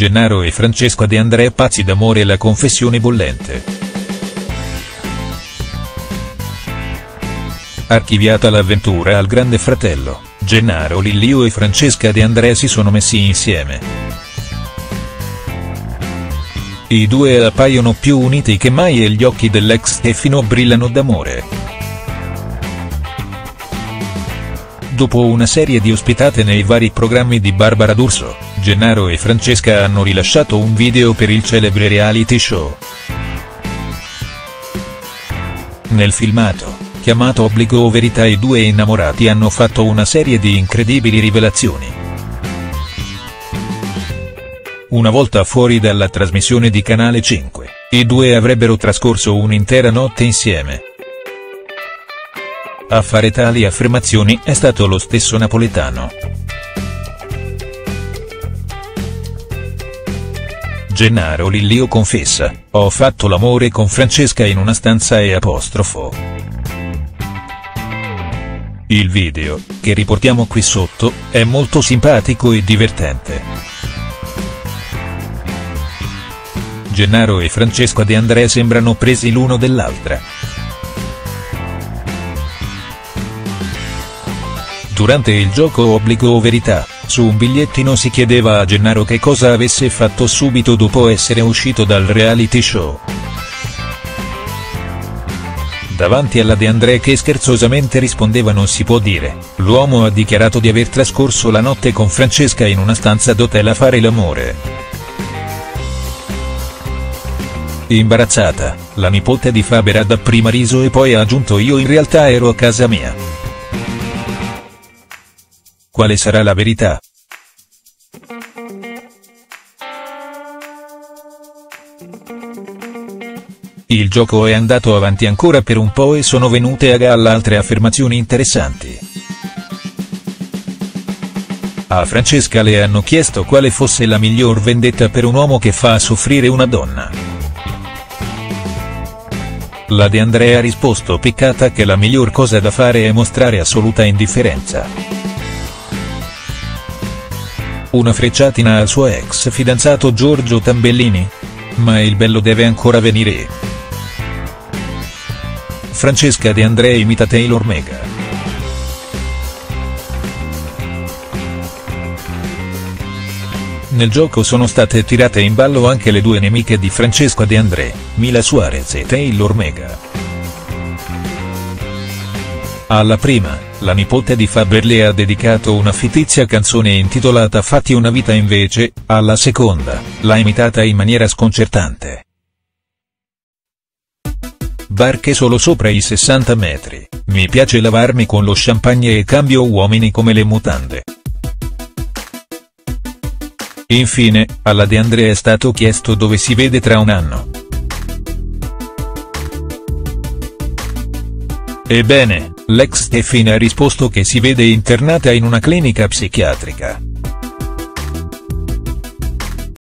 Gennaro e Francesca De André pazzi d'amore la confessione bollente. Archiviata l'avventura al grande fratello, Gennaro Lillio e Francesca De André si sono messi insieme. I due appaiono più uniti che mai e gli occhi dell'ex Stefano brillano d'amore. Dopo una serie di ospitate nei vari programmi di Barbara D'Urso, Gennaro e Francesca hanno rilasciato un video per il celebre reality show. Nel filmato, chiamato Obbligo o Verità i due innamorati hanno fatto una serie di incredibili rivelazioni. Una volta fuori dalla trasmissione di Canale 5, i due avrebbero trascorso un'intera notte insieme. A fare tali affermazioni è stato lo stesso napoletano. Gennaro Lillio confessa, ho fatto l'amore con Francesca in una stanza e apostrofo. Il video, che riportiamo qui sotto, è molto simpatico e divertente. Gennaro e Francesca De André sembrano presi l'uno dell'altra. Durante il gioco Obbligo o Verità, su un bigliettino si chiedeva a Gennaro che cosa avesse fatto subito dopo essere uscito dal reality show. Davanti alla De André che scherzosamente rispondeva non si può dire, l'uomo ha dichiarato di aver trascorso la notte con Francesca in una stanza d'hotel a fare l'amore. Imbarazzata, la nipote di Faber ha dapprima riso e poi ha aggiunto io in realtà ero a casa mia. Quale sarà la verità? Il gioco è andato avanti ancora per un po' e sono venute a galla altre affermazioni interessanti. A Francesca le hanno chiesto quale fosse la miglior vendetta per un uomo che fa soffrire una donna. La De Andrea ha risposto piccata che la miglior cosa da fare è mostrare assoluta indifferenza. Una frecciatina al suo ex fidanzato Giorgio Tambellini? Ma il bello deve ancora venire. Francesca De André imita Taylor Mega. Nel gioco sono state tirate in ballo anche le due nemiche di Francesca De André, Mila Suarez e Taylor Mega. Alla prima, la nipote di Faberle ha dedicato una fittizia canzone intitolata Fatti una vita invece, alla seconda, l'ha imitata in maniera sconcertante. Barche solo sopra i 60 metri, mi piace lavarmi con lo champagne e cambio uomini come le mutande. Infine, alla De André è stato chiesto dove si vede tra un anno. Ebbene, l'ex Stefina ha risposto che si vede internata in una clinica psichiatrica.